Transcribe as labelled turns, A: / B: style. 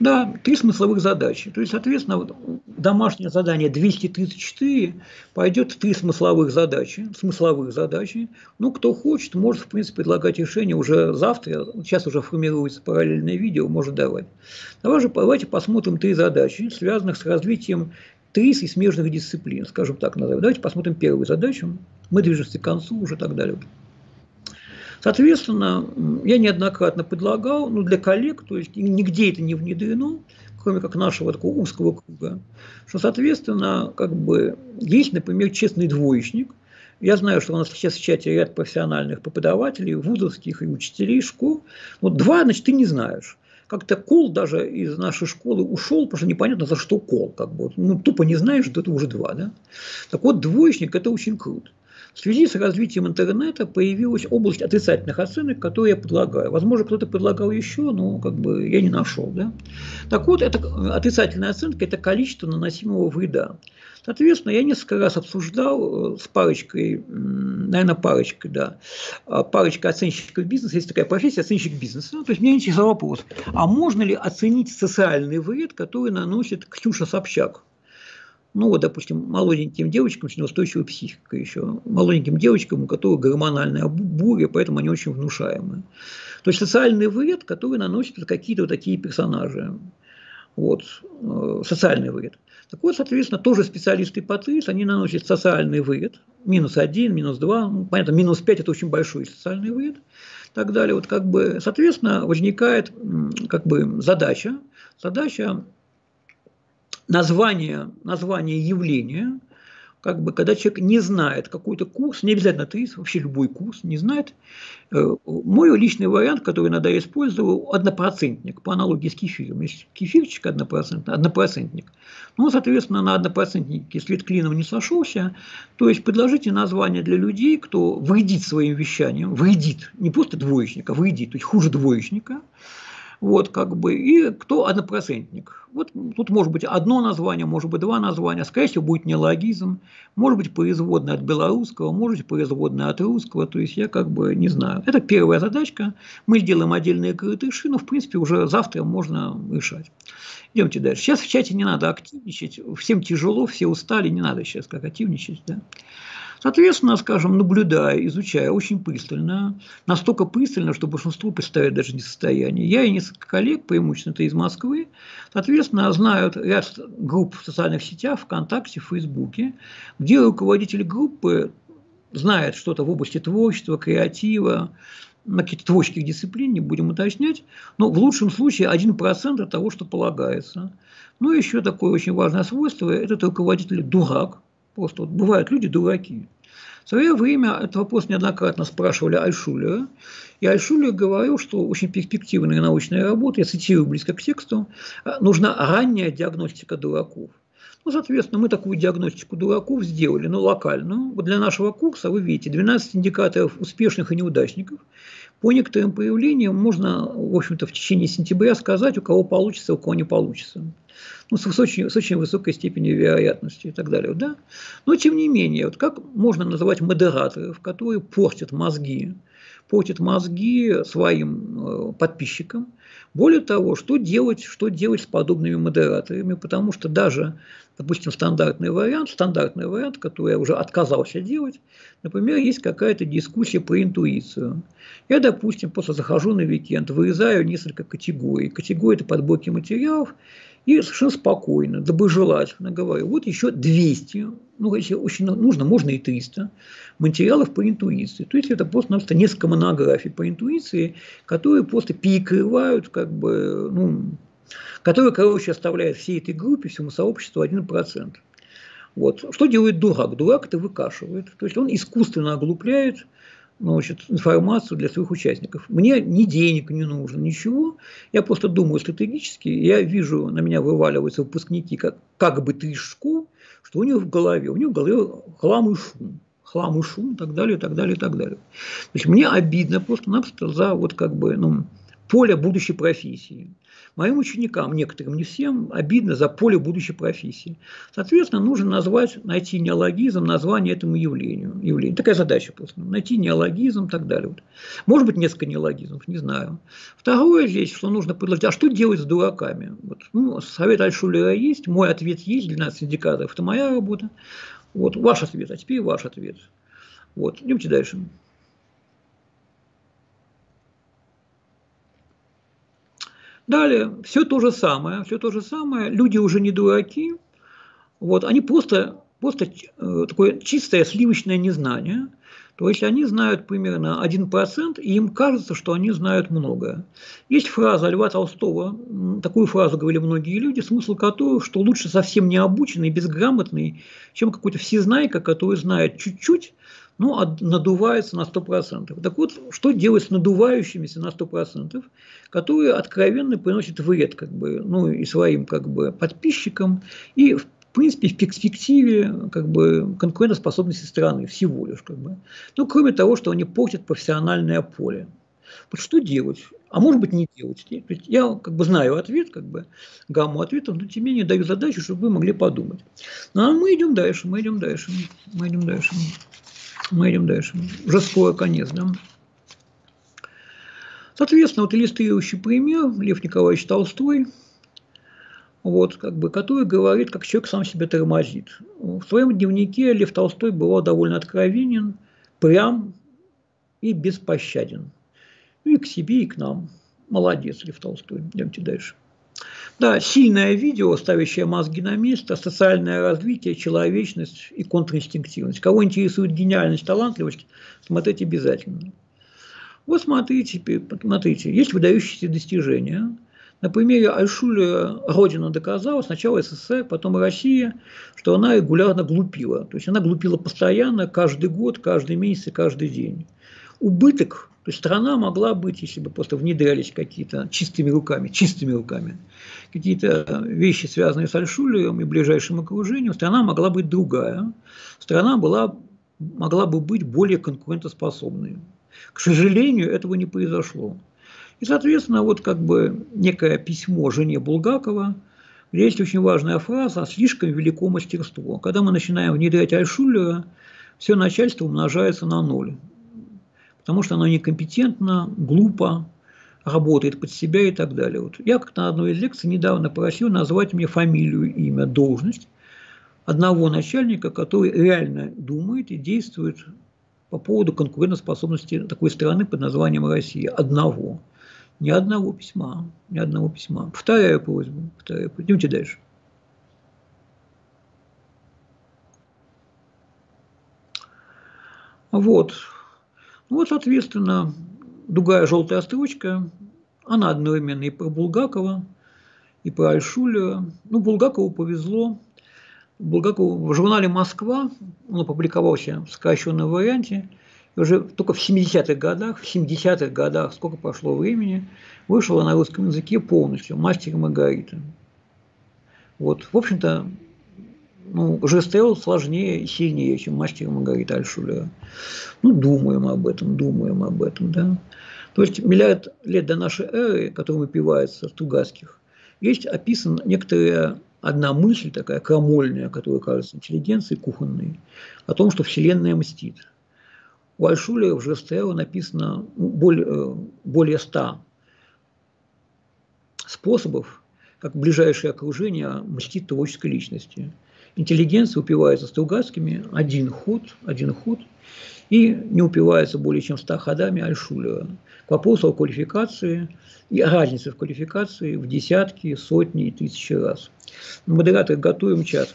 A: Да, три смысловых задачи. То есть, соответственно, домашнее задание 234 пойдет три смысловых задачи, смысловых задачи. Ну, кто хочет, может, в принципе, предлагать решение уже завтра. Сейчас уже формируется параллельное видео, может давать. Давайте, давайте посмотрим три задачи, связанных с развитием ТРИС и смежных дисциплин, скажем так назовем. Давайте посмотрим первую задачу. Мы движемся к концу уже так далее. Соответственно, я неоднократно предлагал, ну, для коллег, то есть нигде это не внедрено, кроме как нашего такого узкого круга, что, соответственно, как бы есть, например, честный двоечник. Я знаю, что у нас сейчас в чате ряд профессиональных преподавателей, вузовских и учителей школ. Вот два, значит, ты не знаешь. Как-то кол даже из нашей школы ушел, потому что непонятно, за что кол. Как бы. Ну, тупо не знаешь, что это уже два. Да? Так вот, двоечник – это очень круто. В связи с развитием интернета появилась область отрицательных оценок, которую я предлагаю. Возможно, кто-то предлагал еще, но как бы я не нашел. Да? Так вот, это, отрицательная оценка – это количество наносимого вреда. Соответственно, я несколько раз обсуждал э, с парочкой, наверное, парочкой, да, а, парочка оценщиков бизнеса, есть такая профессия оценщик бизнеса. То есть меня интересовал вопрос, а можно ли оценить социальный вред, который наносит Ксюша Собчак? Ну, вот, допустим, молоденьким девочкам очень устойчивая психика еще, молоденьким девочкам, у которых гормональная буря, поэтому они очень внушаемые. То есть социальный вред, который наносят какие-то вот такие персонажи. Вот, э, социальный вред. Так вот, соответственно, тоже специалисты по ТРИС, они наносят социальный вред, минус один, минус два, ну, понятно, минус пять – это очень большой социальный вред, так далее. Вот как бы, соответственно, возникает как бы задача, задача название, название явления, как бы, когда человек не знает какой-то курс, не обязательно ТРИС, вообще любой курс, не знает. Э, мой личный вариант, который иногда я использовал, однопроцентник, по аналогии с кефиром. Есть кефирчик однопроцентный, однопроцентник. Ну, соответственно, на однопроцентнике свет клином не сошелся. То есть, предложите название для людей, кто вредит своим вещанием, вредит, не просто двоечник, а вредит, то есть хуже двоечника – вот, как бы, и кто однопроцентник. Вот тут может быть одно название, может быть два названия, скорее всего будет неологизм, может быть производное от белорусского, может быть производное от русского, то есть я как бы не знаю. Это первая задачка, мы сделаем отдельные крытыши, но в принципе уже завтра можно решать. Идемте дальше. Сейчас в чате не надо активничать, всем тяжело, все устали, не надо сейчас как активничать. Да? Соответственно, скажем, наблюдая, изучая очень пристально, настолько пристально, что большинство представляет даже не состояние. Я и несколько коллег, преимущественно это из Москвы, соответственно, знают ряд групп в социальных сетях, ВКонтакте, в Фейсбуке, где руководители группы знают что-то в области творчества, креатива, на каких-то творческих дисциплин, не будем уточнять, но в лучшем случае 1% от того, что полагается. Ну, еще такое очень важное свойство – этот руководитель дурак, Просто вот бывают люди дураки. В свое время этот вопрос неоднократно спрашивали Альшулера. И Альшулер говорил, что очень перспективная научная работа, я цитирую близко к тексту, нужна ранняя диагностика дураков. Ну, соответственно, мы такую диагностику дураков сделали, но локальную. Вот для нашего курса, вы видите, 12 индикаторов успешных и неудачников. По некоторым проявлениям можно, в общем-то, в течение сентября сказать, у кого получится, у кого не получится ну, с, очень, с очень высокой степенью вероятности и так далее. Да? Но тем не менее, вот как можно называть модераторов, которые портят мозги, портят мозги своим э, подписчикам. Более того, что делать, что делать с подобными модераторами, потому что даже, допустим, стандартный вариант, стандартный вариант, который я уже отказался делать, например, есть какая-то дискуссия про интуицию. Я, допустим, просто захожу на VIKENT, вырезаю несколько категорий. Категории – это подборки материалов, и совершенно спокойно, доброжелательно говорю, вот еще 200, ну, если очень нужно, можно и 300 материалов по интуиции. То есть это просто-напросто несколько монографий по интуиции, которые просто перекрывают, как бы, ну, которые, короче, оставляют всей этой группе, всему сообществу 1%. Вот. Что делает дурак? Дурак это выкашивает. То есть он искусственно оглупляет ну, значит, информацию для своих участников. Мне ни денег не нужно, ничего. Я просто думаю стратегически. Я вижу, на меня вываливаются выпускники как, как бы ты из школ, что у них в голове, у них в голове хлам и шум хлам и шум, и так далее, и так далее, и так далее. То есть мне обидно просто-напросто за вот как бы, ну, поле будущей профессии. Моим ученикам, некоторым, не всем, обидно за поле будущей профессии. Соответственно, нужно назвать, найти неологизм, название этому явлению. явлению. Такая задача просто. Найти неологизм и так далее. Вот. Может быть, несколько неологизмов, не знаю. Второе здесь, что нужно предложить, а что делать с дураками? Вот. Ну, совет Альшулера есть, мой ответ есть, 12 индикаторов, это моя работа. Вот, ваш ответ, а теперь ваш ответ. Вот, идемте дальше. Далее, все то же самое, все то же самое, люди уже не дураки, вот, они просто, просто э, такое чистое сливочное незнание, то есть они знают примерно 1%, и им кажется, что они знают многое. Есть фраза Льва Толстого, такую фразу говорили многие люди, смысл которой, что лучше совсем необученный, безграмотный, чем какой-то всезнайка, который знает чуть-чуть, ну, а надувается на 100%. Так вот, что делать с надувающимися на 100%, которые откровенно приносят вред как бы, ну, и своим как бы, подписчикам, и в принципе, в перспективе как бы, конкурентоспособности страны всего лишь. Как бы. Ну, кроме того, что они портят профессиональное поле. Вот что делать? А может быть, не делать. Я как бы знаю ответ, как бы гамму ответов, но тем не менее даю задачу, чтобы вы могли подумать. Ну, а мы идем дальше, мы идем дальше, мы идем дальше. Мы идем дальше. Уже скоро конец, да? Соответственно, вот иллюстрирующий пример Лев Николаевич Толстой, вот, как бы, который говорит, как человек сам себя тормозит. В своем дневнике Лев Толстой был довольно откровенен, прям и беспощаден. И к себе, и к нам. Молодец, Лев Толстой. Идемте дальше. Да, сильное видео, ставящее мозги на место, социальное развитие, человечность и контринстинктивность. Кого интересует гениальность, талантливость, смотрите обязательно. Вот смотрите, смотрите, есть выдающиеся достижения. На примере Альшуля Родина доказала, сначала СССР, потом Россия, что она регулярно глупила. То есть она глупила постоянно, каждый год, каждый месяц и каждый день. Убыток то есть страна могла быть, если бы просто внедрялись какие-то чистыми руками, чистыми руками, какие-то вещи, связанные с Альшулером и ближайшим окружением, страна могла быть другая. Страна была, могла бы быть более конкурентоспособной. К сожалению, этого не произошло. И, соответственно, вот как бы некое письмо жене Булгакова, где есть очень важная фраза «слишком велико мастерство». Когда мы начинаем внедрять Альшулера, все начальство умножается на ноль потому что она некомпетентна, глупо, работает под себя и так далее. Вот я как на одной из лекций недавно просил назвать мне фамилию, имя, должность одного начальника, который реально думает и действует по поводу конкурентоспособности такой страны под названием Россия. Одного. Ни одного письма. Ни одного письма. Повторяю просьбу. Повторяю. Идемте дальше. Вот. Вот, соответственно, другая желтая строчка, она одновременно и про Булгакова, и про Альшулера. Ну, Булгакову повезло. Булгакову в журнале «Москва», он опубликовался в сокращенном варианте, и уже только в 70-х годах, в 70-х годах, сколько прошло времени, вышла на русском языке полностью «Мастер и Маргарита». Вот, в общем-то, ну, ЖСТЛ сложнее сильнее, чем мастер Маргарита Альшулера. Ну, думаем об этом, думаем об этом, да. То есть миллиард лет до нашей эры, который выпивается в Тугасских, есть описан некоторая одна мысль такая крамольная, которая кажется интеллигенцией кухонной, о том, что Вселенная мстит. У Альшулера в ЖСТЛ написано ну, э, более ста способов, как ближайшее окружение мстит творческой личности интеллигенция упивается Стругацкими, один ход, один ход, и не упивается более чем 100 ходами Альшулера. К вопросу о квалификации и разнице в квалификации в десятки, сотни и тысячи раз. Модератор готовим час.